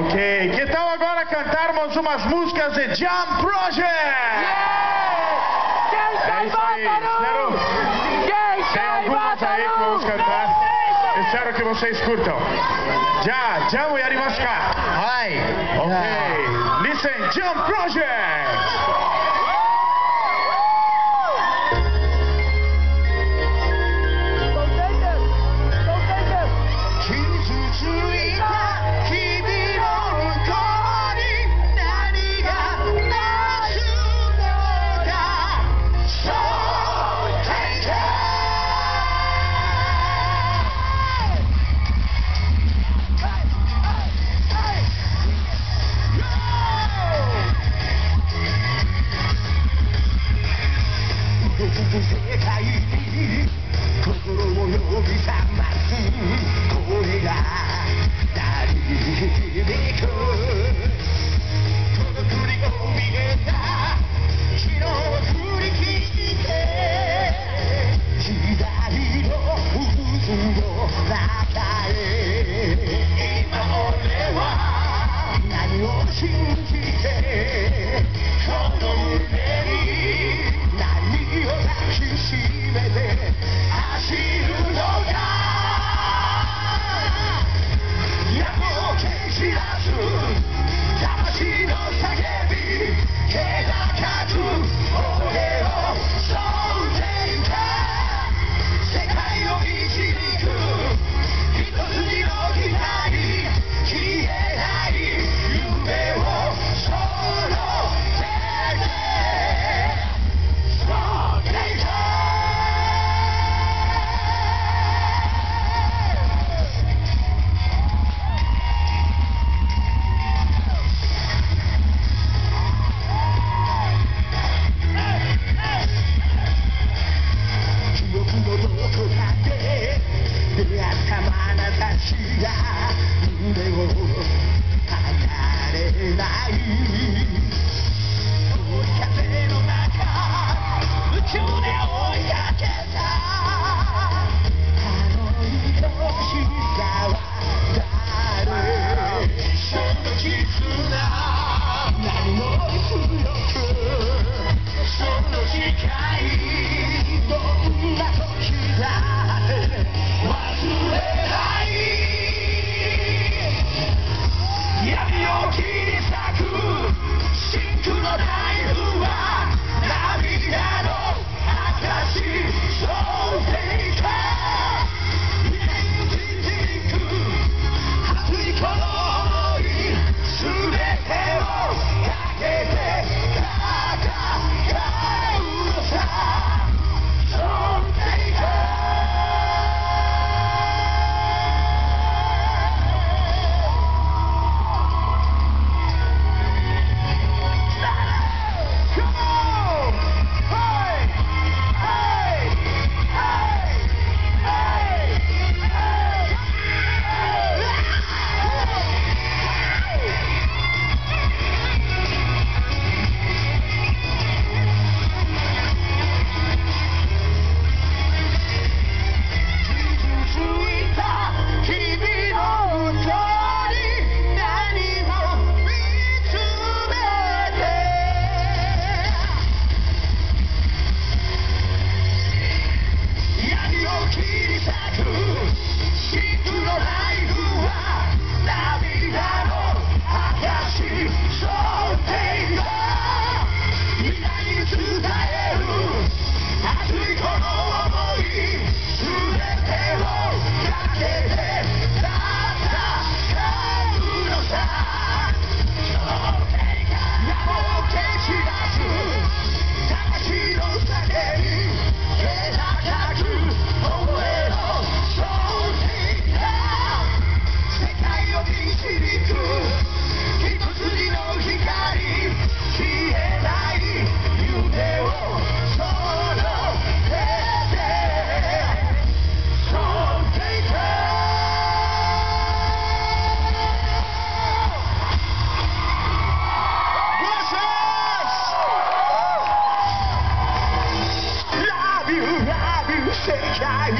Ok, que tal agora cantarmos umas músicas de Jam Project? É isso aí, espero. Tem algumas aí que vamos cantar. Espero que vocês curtam. Já, Jam yarimasu ka? Hi. Ok, listen, Jam Project!